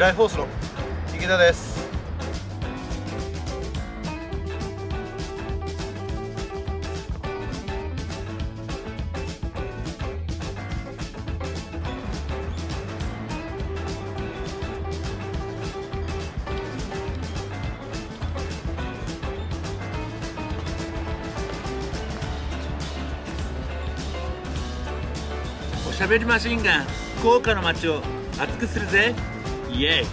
白井フォースの池田です。おしゃべりマシンガン福岡の街を熱くするぜ。イエイ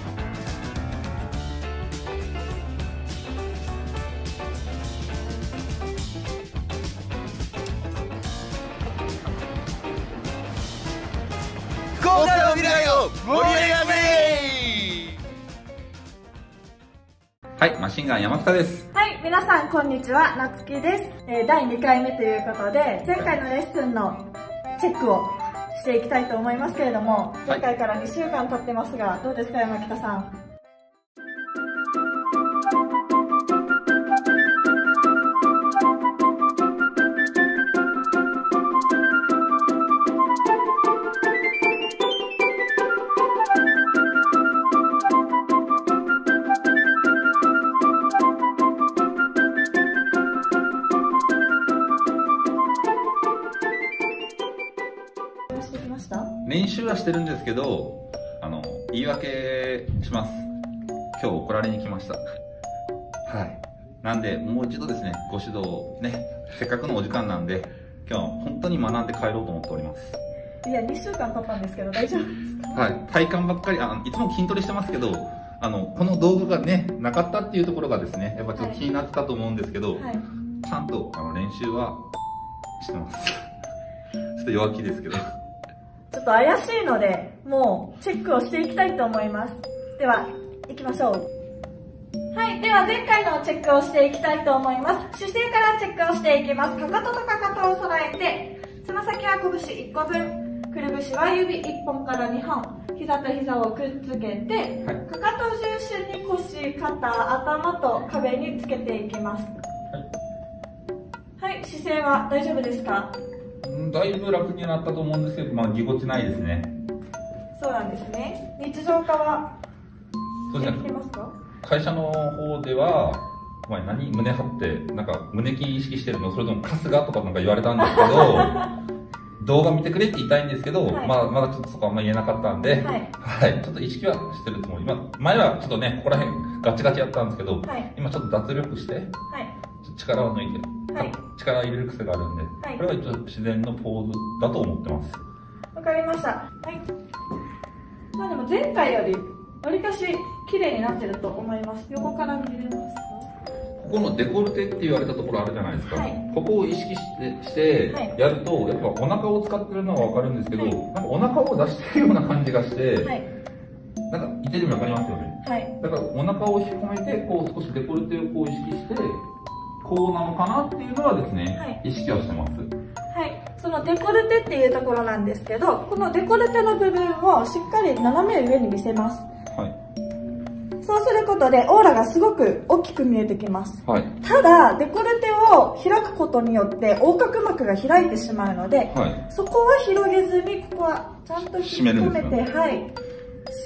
福岡の未来を盛り上げはい、マシンガン山北です。はい、皆さんこんにちは、なつきです。えー第2回目ということで、前回のレッスンのチェックをしていきたいと思いますけれども、前回から2週間経ってますが、どうですか、山北さん？してきました？練習はしてるんですけど、あの、言い訳します。今日怒られに来ました。はい。なんで、もう一度ですね、ご指導ね、せっかくのお時間なんで、今日は本当に学んで帰ろうと思っております。いや、2週間経ったんですけど、大丈夫ですか？はい。体幹ばっかり、あいつも筋トレしてますけど、あの、この道具がね、なかったっていうところがですね、やっぱちょっと気になってたと思うんですけど、はい。ちゃんとあの練習はしてます。ちょっと弱気ですけど。ちょっと怪しいので、もうチェックをしていきたいと思います。では、行きましょう。はい。では、前回のチェックをしていきたいと思います。姿勢からチェックをしていきます。かかととかかとを揃えて、つま先は拳1個分、くるぶしは指1本から2本、膝と膝をくっつけて、はいかかと重心に腰、肩、頭と壁につけていきます。はい。姿勢は大丈夫ですか？うんだいぶ楽になったと思うんですけど、まあ、ぎこちないですね。そうなんですね。日常化はでそうですね。会社の方では、お前何？胸張って、なんか胸筋意識してるの？それとも春日とかなんか言われたんですけど、動画見てくれって言いたいんですけど、はい。まだまだちょっとそこあんま言えなかったんで、はい。はい、ちょっと意識はしてるつもり。まあ、前はちょっとね、ここら辺ガチガチやったんですけど、はい。今ちょっと脱力して、力を抜いて、はい力を入れる癖があるんで、はいこれは一応自然のポーズだと思ってます。わかりました。はい。まあでも前回より、わりかし綺麗になってると思います。横から見れますか？ここのデコルテって言われたところあるじゃないですか、はいここを意識してやると、やっぱお腹を使ってるのはわかるんですけど、はいなんかお腹を出してるような感じがして、はい。なんか言ってる意味わかりますよねはい。だからお腹を引っ込めてこう少しデコルテをこう意識してこうなのかなっていうのはですね、はい意識はしてますはい。そのデコルテっていうところなんですけど、このデコルテの部分をしっかり斜め上に見せます。はいそうすることでオーラがすごく大きく見えてきます。はいただ、デコルテを開くことによって横隔膜が開いてしまうので、はいそこは広げずに、ここはちゃんと引っ込めて、ですかはい。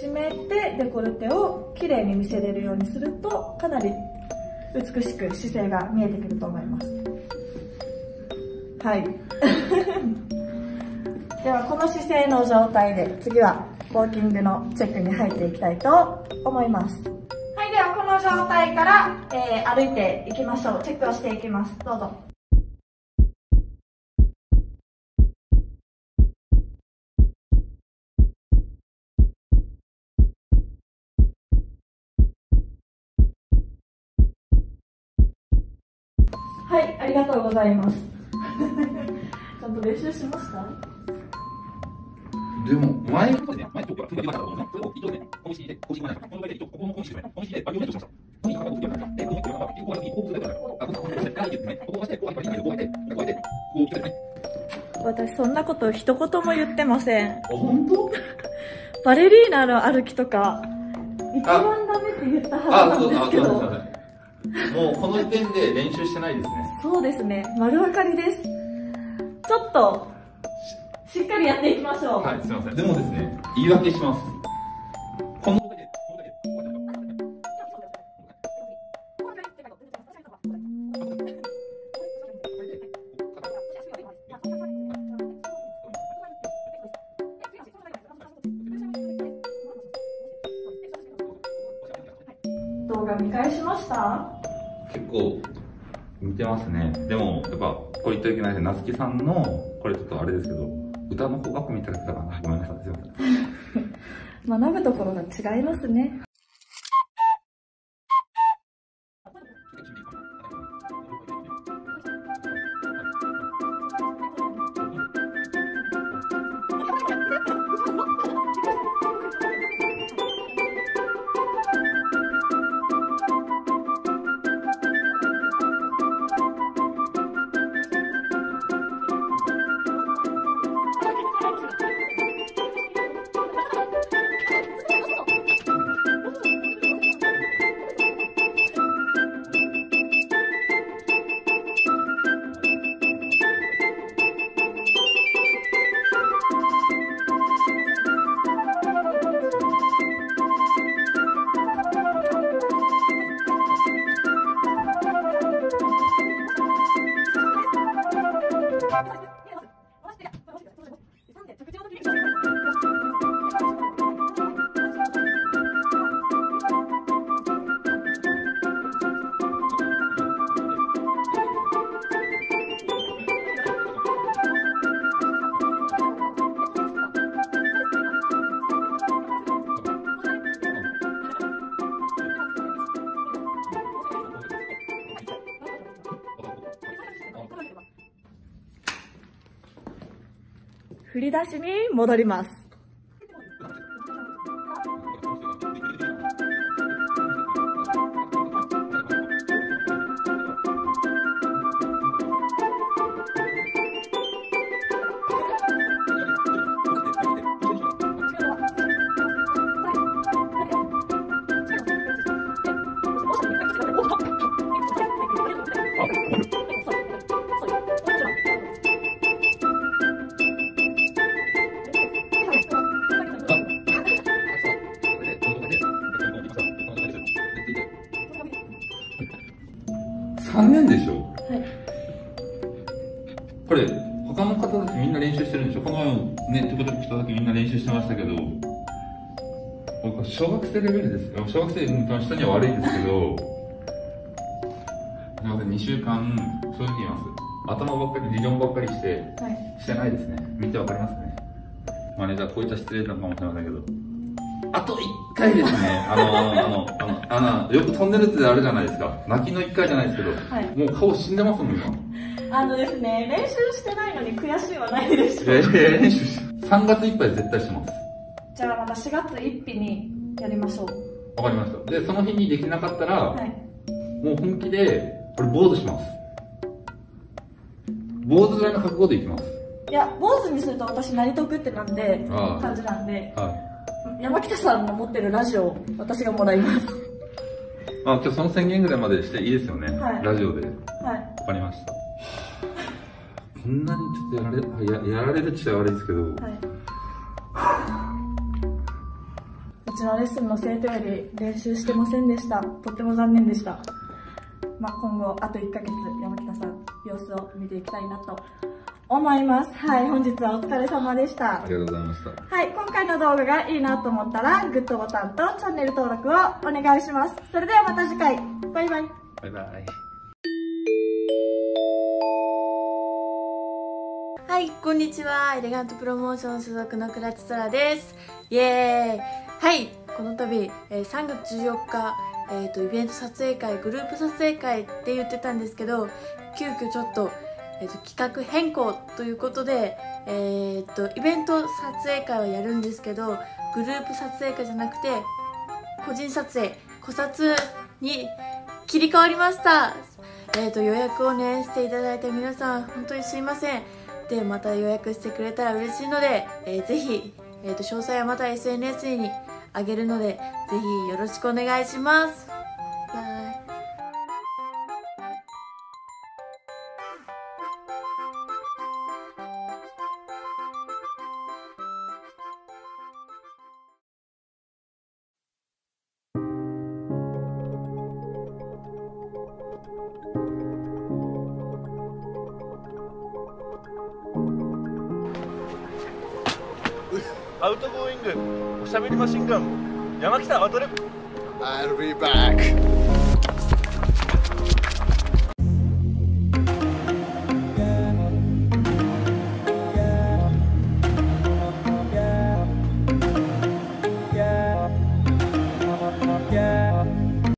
締めて、デコルテをきれいに見せれるようにすると、かなり美しく姿勢が見えてくると思います。はい。では、この姿勢の状態で、次は、ウォーキングのチェックに入っていきたいと思います。はい、では、この状態から、えー歩いていきましょう。チェックをしていきます。どうぞ。はい、ありがとうございます。ちゃんと練習しましたでも前のね前とこががこれを一応ねこの式でこの式までこのでここのこの式でこの式でバリオネーションしました。この式がここでこの式がここがここがここがあここがここの歩きとか、一番ダメって言ったはずなんですけど。もうこの時点で練習してないですねそうですね、丸分かりです。ちょっと、しっかりやっていきましょう。はいすみませんでもですね言い訳します画見返しました？結構見てますね。でもやっぱこれ言っといけないです夏木さんのこれちょっとあれですけど歌の方が見たかったかなごめんなさいすいません。学ぶところが違いますね振り出しに戻ります。3年でしょはい。これ他の方たちみんな練習してるんでしょ？この前ねちょこちょこ来た時みんな練習してましたけど。僕小学生レベルですよ。小学生の人には悪いですけど。すいません2週間正直言います。頭ばっかり理論ばっかりしてはい。してないですね。見てわかりますね？マネージャーこういった失礼なのかもしれませんけどあと1回ですね。あのあのあのあのよくトンネルってあるじゃないですか。泣きの1回じゃないですけど、はい。もう顔死んでますもん今。あのですね練習してないのに悔しいはないでしょえー練習し3月いっぱい絶対します。じゃあまた4月1日にやりましょう。わかりました。でその日にできなかったら、はい。もう本気でこれ坊主します。坊主ぐらいの覚悟でいきます。いや坊主にすると私成得ってなんで感じなんで。はい山北さんの持ってるラジオを私がもらいます。あ今日その宣言ぐらいまでしていいですよね、はい。ラジオで。はい。わかりました。こんなにちょっとやられあややられるっちゃ悪いですけど、はい。うちのレッスンの生徒より練習してませんでした。とっても残念でした。まあ今後あと1ヶ月山北さん様子を見ていきたいなと思いますはい本日はお疲れ様でしたありがとうございましたはい、今回の動画がいいなと思ったら、グッドボタンとチャンネル登録をお願いします。それではまた次回。バイバイ。バイバイはい、こんにちは。エレガントプロモーション所属の倉地空です。イエーイはい、この度、えー3月14日、えーと、イベント撮影会、グループ撮影会って言ってたんですけど、急遽ちょっと、えーと企画変更ということで、えーと、イベント撮影会をやるんですけど、グループ撮影会じゃなくて、個人撮影、個撮に切り替わりました。えーと、予約をね、していただいた皆さん、本当にすいません。でまた予約してくれたら嬉しいので、えーぜひ、えー、と詳細はまた SNS にあげるのでぜひよろしくお願いしますアウトゴーイングおしゃべりマシンガン山北渡る I'll be back